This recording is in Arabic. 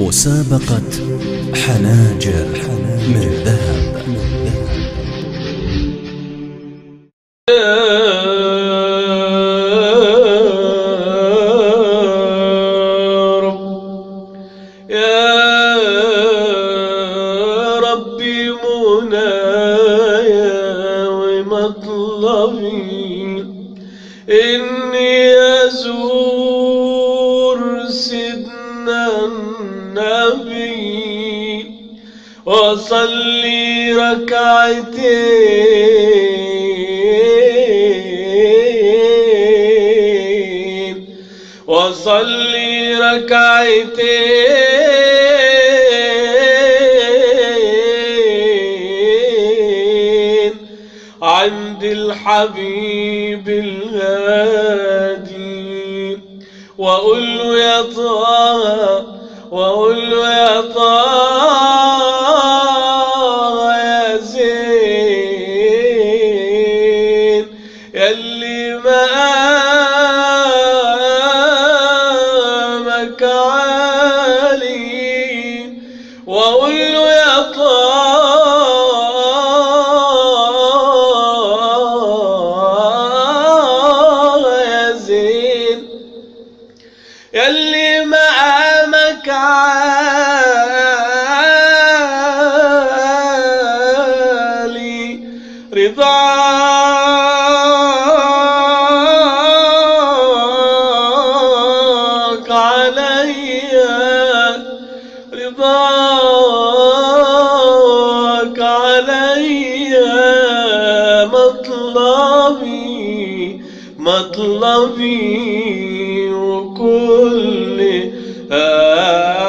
مسابقة حناجر من ذهب. يا رب يا ربي منايا ومطلبي إني أزور سيدنا النبي وأصلي ركعتين وصلي ركعتين عند الحبيب الهادي وأقول له يا طه عالي وأقول له يا طه يا زين يلي مقامك عالي رضاك رضاك عليا مطلبي مطلبي وكل آمالي.